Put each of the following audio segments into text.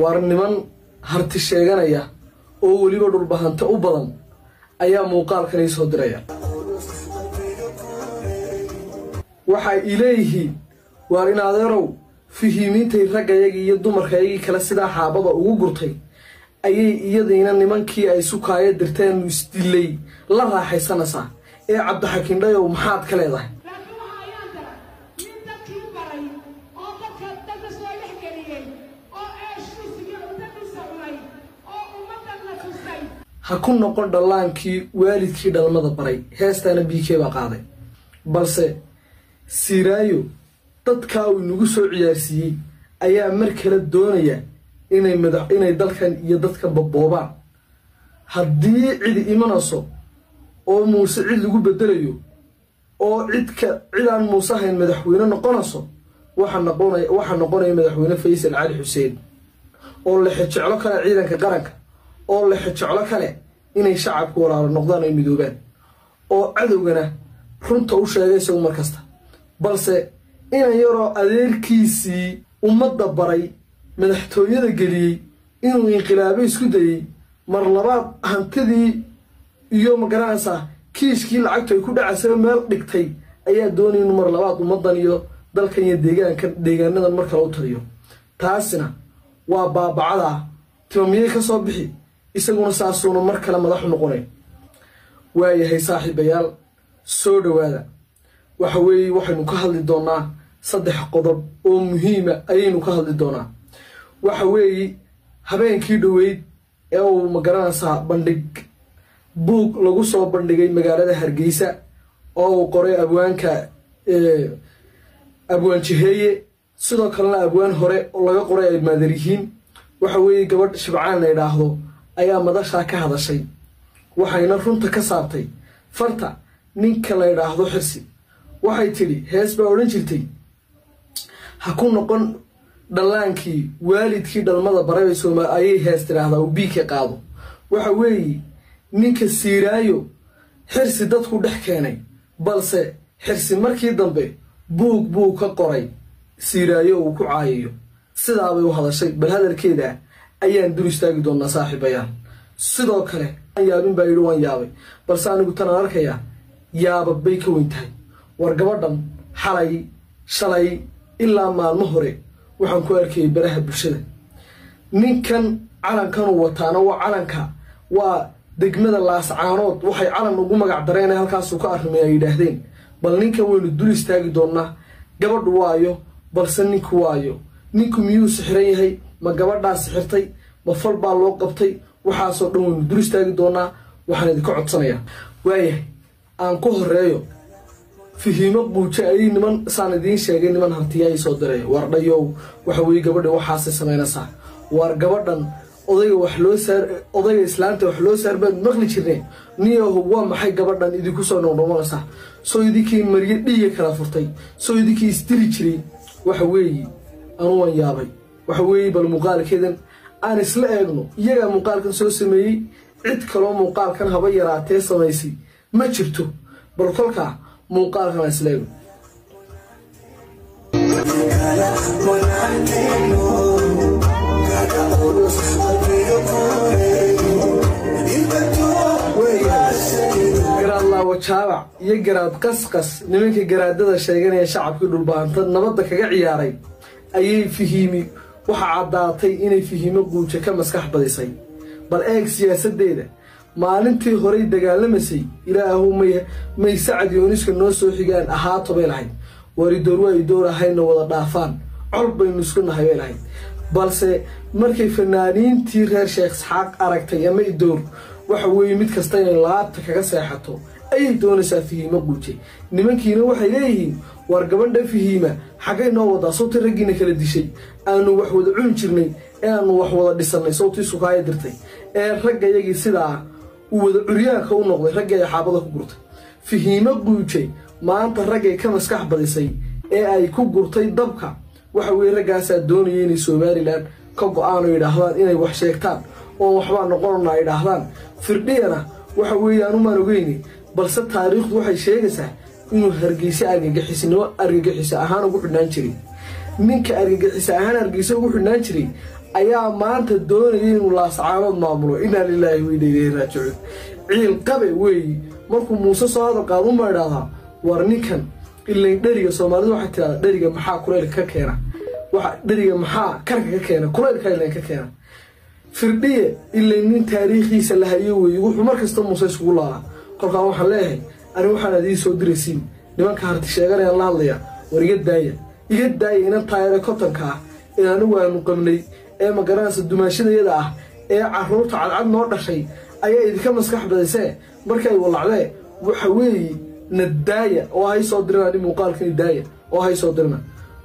waar niman harti sheeganaya oo weliba dhulbahante u badan ayaa muuqaalkan ii soo diraya. Waxay ileeyihiin waar in adeerow fihiimiintay raggayagii iyo dumarkayagii kale sidaa xaabada ugu gurtay ayay iyadiina nimankii ay sukaayo dirteen isdilay la raaxaysanaysaa ee cabdixakiindhayow maxaad ka leedahay laakiin waxa ayaan dara nin dadkii u baray oo dadka dadka soo dhex geliyey oo eeshiisiyo ummadiisa cunay oo ummaddan la tusay ha ku noqon dhallaankii waalidkii dhalmada baray. Heestaana biikee baa qaaday. Balse siiraayo dadkaa uu inagu soo ciyaarsiiyey ayaa mar kale doonaya inay dalkan iyo dadkan baboobaan haddii cid imanayso oo muuse cid lagu bedelayo oo cidka cid aan muuse ahayn madaxweyne noqonayso waxaa noqonaya madaxweyne faysal cali xuseen. Oo lexejeclo kale ciidanka qaranka oo lexejeclo kale inay shacabku walaalo noqdaan ay midoobaan. Oo cadowgana runta u sheegay isagu mar kasta. Balse inan yaroo adeerkiisii ummadda baray madaxtooyada geliyey inuu inqilaabo isku dayey mar labaad hantidii iyo ma garanaysaa kiiskii lacagtu ay ku dhacaysaba meel dhigtay ayaa doonaya inuu mar labaad ummaddan iyo dalkan iyo deegaankan deegaanadan mar kale u taliyo. Taasina waa baabacada timamiyey ka soo bixi isaguna saasuuna mar kale madaxu noqonay. Waayahay saaxiibayaal soo dhowaada. Waxa weeye waxaynu ka hadli doonaa saddex qodob oo muhiima ayaynu ka hadli doonaa. Waxa weeye habeenkii dhoweyd ee uu ma garanaysaa bandhig buug lagu soo bandhigay magaalada hargeysa oo uu qoray abwaanka abwaan jiheeye. Sidoo kalena abwaan hore laga qoray ay maadar yihiin waxa weeye gabadh shibcaan la yidhaahdo ayaa madashaa ka hadashay. Waxayna runta ka saabtay farta ninka la yidhaahdo xirsi. Waxay tidhi hees baa odhan jirtay. Ha ku noqon dhallaankii waalidkii dhalmada barabay sooma ayay hees tidhaahdaa uu biigka qaado. Waxa weeye ninka siiraayo xirsi dadku dhex keenay balse xirsi markii dambe buug buu ka qoray siiraayo uu ku caayayo. Sidaabay u hadashay bal hadalkeeda ayaan dur istaagi doonaa saaxiibayaal sidoo kale yaabin baa yidhi waan yaabay. Balse anigu tanaan arkayaa yaaba bay ka weyn tahay. War gabadhan xalay shalay ilaa maalmo hore waxaan ku arkayay baraha bulshada. Ninkan calankanuu wataana waa calanka waa degmada laascaanood waxay calan ugu magac dareen halkaasuu ka arrimay ay yidhaahdeen bal ninkan waynu dul istaagi doonaa gabadhu waayo balse ninku waayo. Ninku miyuu sixiran yahay ma gabadhaa sixirtay ma fal baa loo qabtay waxaasoo dhan waynu dul istaagi doonaa waxaan idinka codsanayaa. Waayahay aan ku horeeyo fihiimo buuje ayay niman saan idiin sheegay niman hantiya ay soo diray war dhayow waxa weye gabadha waxaasay samaynaysaa war gabadhan odayga wax loo saar odayga islaanta wax loo saar baad maqli jirneen. Niyahu waa maxay gabadhan idinku soo noqnoqonaysaa soo idinkii maryo dhiiga kala furtay soo idinkii isdiri jiray waxa weeye anu waan yaabay waxa weeye bal muuqaalkeedan aan isla eegno iyagaa muuqaalkan soo sameeyey cid kaloo muuqaalkan haba yaraatee samaysay ma jirto. Bal kolkaa muuqaalkan aan isla eegno. Garaad laawo jaabac iyo garaad qasqas nimankii garaadada sheeganaya shacabkii dhulbaanta nabadda kaga ciyaaray ayay fihiimi waxa caddaatay inay fihiimo guuja ka maskax badisay bal eeg siyaasaddeeda maalintii horey dagaalamaysay ilaahu may sacad yooniska noo soo xigaan ahaato bay lahayd. Waridoor waa idoor ahayna wada dhaafaan. Col baynu isku nahay bay lahayd. Balse markay fanaaniintii reer sheekh isxaaq aragtay ama idoor waxa weeye mid kasta inay laabta kaga seexato ayay doonaysaa fihiimo guuje nimankiina waxay leeyihiin war gabadha fihiima xaggay noo wadaa sawtii raggiina kala dishay. Aanu wax wada cuni jirnay ee aanu wax wada dhisannay sawtii sukaaya dirtay. Ee raggayagii sidaa uu wada curyaanka u noqday raggii ay xaabada ku gurtay. Fihiimo guuje maanta raggay ka maskax badisay ee ay ku gurtay dabka. Waxa weeye raggaasaa doonaya inay somalilan ka go'aan oo yidhaahdaan inay wax sheegtaan oo waxbaa noqonana ay idhaahdaan firdhiyana waxa weeye anumaan ogeyni balse taariikhdu waxay sheegaysaa inuu hargeysa argagixisnimo argagixisa ahaan ugu xidhnaan jiray. Ninka argagixisa ahaan hargeysa ugu xidhnaan jiray ayaa maanta doonaya inuu laascaanood maamulo. Inaa lilaahi weyna ilayhi ciil qabe weeyi. Markuu muuse soo hadal qaadunbaa idhaahdaa war ninkan ilayn dheriga soomaalidu waxay tidhahdaa dheriga maxaa kulaylka ka keena? Dheriga maxaa karka ka keena? Kulaylka ilayn ka keena? Firdhiye ilayn nin taariikhiisa la hayo weeye wuxuu mar kasta muuse isugu laalaa kolkaan waxaan leeyahay ani waxaan adiin soo diraysiin. Nimanka harti sheeganayaan la hadlaya war iga daaya. Iga daaya inan taayada kotonka ah ee anigu aanu qabnay ee magaranaysa dumaashadayada ah ee carruurta cadcad noo dhashay ayaa idinka maskax badisee markay walacdee waxa weeye na daaya oo hay soo dirina ani muuqaalkani daaya oo hay soo dirina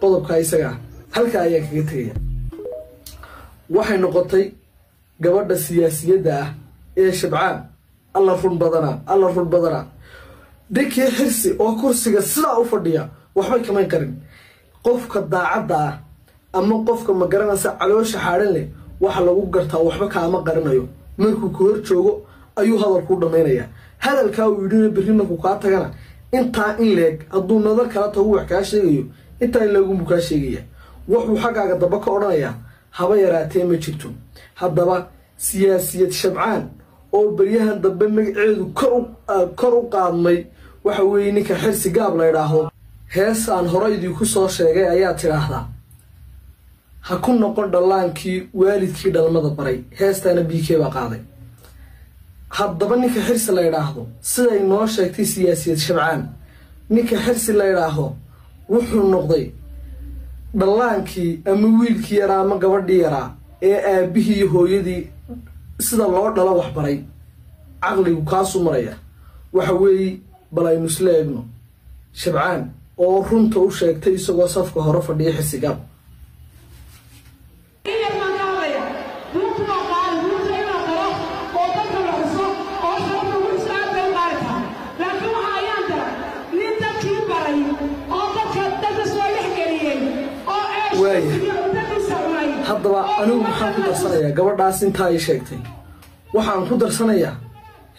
qodobka isaga ah halkaa ayaan kaga tegaya. Waxay noqotay gabadha siyaasiyadda ah ee shabcaan alla run badanaa alla run badanaa dhinkii xirsi oo kursiga sidaa u fadhiya waxbay kamayn karin. Qofka daacadda ah ama qofka magaranaysa caloosha xaadhan leh waxa lagu gartaa waxba kaama qarinayo markuu ka hor joogo ayuu hadalkuu dhammaynayaa hadalkaa uu yidhina berri markuu kaa tagana intaa in leeg hadduu nadar kala tagu wax kaa sheegayo intaa in leegunbuu kaa sheegaya wuxuu xaggaaga daba ka odhanayaa haba yaraatee ma jirto. Haddaba siyaasiyad shabcaan oo baryahan dambe magaceedu kor u qaadmay waxa weeye ninka xirsi gaab la ydhaahdo hees aan hore idinku soo sheegay ayaa tidhaahdaa ha ku noqon dhallaankii waalidkii dhalmada baray. Heestaana b k baa qaaday. Haddaba ninka xirsi la ydhaahdo siday noo sheegtay siyaasiyad shabcaan. Ninka xirsi la ydhaahdo wuxuu noqday dhallaankii ama wiilkii yaraa ama gabadhii yaraa ee aabbihii iyo hooyadii sida loo dhalo waxbaray caqligu kaasuu maraya. Waxa weeye bal aynu isla eegno shabcaan oo runta u sheegtay isagoo safka hore fadhiya xirsigaab anigu maxaan ku darsanayaa gabadhaas intaa ay sheegtay. Waxaan ku darsanayaa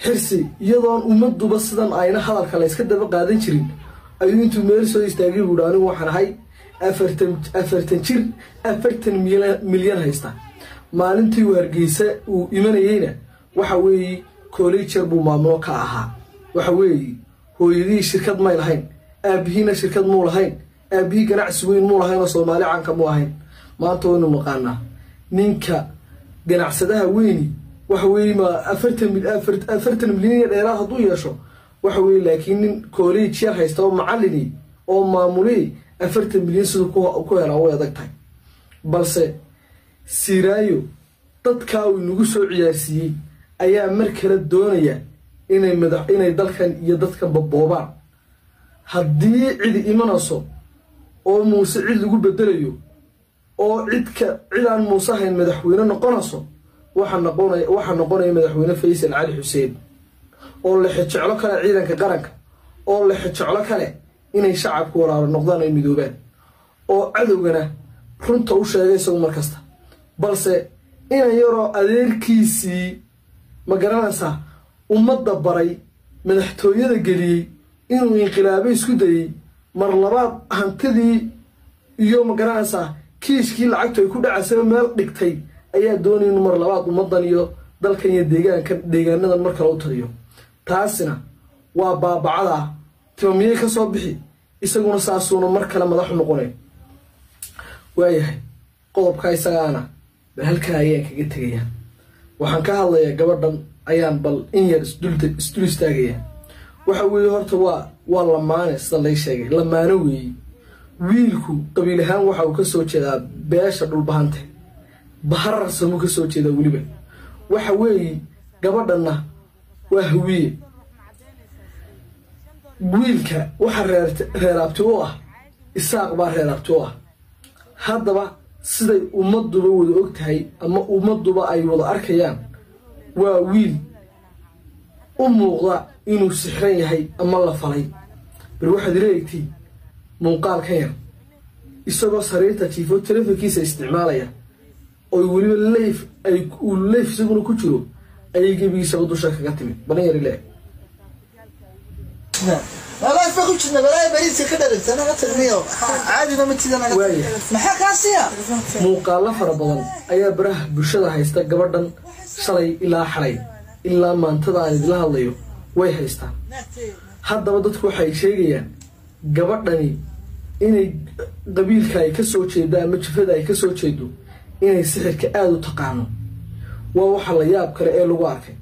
xirsi iyadoon ummaduba sidan ayna hadalka layska daba qaadan jirin. Ayuu intuu meel soo istaagay buuhi anigu waxaan ahay afartan jir afartan milyan haysta. Maalintii uu hargeysa uu imanayeyna waxa weeye kollejer buu maamulo ka ahaa. Waxa weeye hooyadihii shirkad may lahayn aabihiina shirkad muu lahayn aabihii ganacsi weyn muu lahayn oo soomaali caanka muu ahayn. Maanta waynu naqaanaa ninka ganacsadaha weyni waxa weeye ma afartan milyan iyo dheeraad hadduu yeesho waxa weeye laakiin nin college yar haysta oo macallini oo maamuli afartan milyan siduu ku helaa way adag tahay. Balse siraayo dadkaa uu inagu soo ciyaarsiiyey ayaa mar kale doonaya inay madax inay dalkan iyo dadkan baboobaan haddii cidi imanayso oo muuse cid lagu bedelayo oo cidka cid aan muuse ahayn madaxweyne noqonayso waxaa noqonaya noqonaya madaxweyne faysal cali xuseen oo lexejeclo kale ciidanka qaranka oo lexejeclo kale inay shacabku walaalo noqdaan ay midoobaan. Oo cadowgana runta u sheegay isagu mar kasta balse inan yaroo adeerkiisii ma garanaysaa ummadda baray madaxtooyada geliyey inuu inqilaabo isku dayey mar labaad hantidii iyo ma garanaysaa kiishkii lacagtu ay ku dhacaysaba meel dhigtay ayaa doonaya inu mar labaad ummaddan iyo dalkan iyo deegaankan deegaanadan mar kale u taliyo. Taasina waa baabacada timamiyey ka soo bixi? Isaguna saasuuna mar kale madaxu noqonay. Waayahay qodobka isagaana bal halkaa ayaan kaga tegayaa. Waxaan ka hadlayaa gabadhan ayaan bal in yar isdul istaagayaa waxa weeye horta waa waa lamaane sida lay sheegay. Lamaano weeye wiilku qabiil ahaan waxa uu ka soo jeedaa beesha dhulbahante baharar samuu ka jeedaa weliba. Waxa weeye gabadhanna waa hawiye wiilka waxa reeraabti u ah isaaq baa reeraabti u ah. Haddaba siday ummaduba wada og tahay ama ummaduba ay wada arkayaan waa wiil u muuqda inuu sixran yahay ama la falay. Bal waxaad ila egtiin muuqaalkan yar isagoo sariirta jiifo telefonkiisa isticmaalaya oy weliba leyf ay uu leyf isaguna ku jiro ayay gebigiisaba dusha kaga timid. Balin yar ile Ela foi ku jirna balaa bariiska ka dharagta naga tagniyo caadina ma tida naga Waaya. maxaa kaasiya muuqaalo fara badan ayaa baraha bulshada haysta gabadhan shalay ilaa xalay ilaa maantada aan idila hadlayo way haystaan. Haddaba dadku waxay sheegayaan gabadhani inay qabiilka ay ka soo jeedo ama jifada ay ka soo jeedo inay sixirka aada u taqaano. Waa waxa la yaab kale ee lagu arkay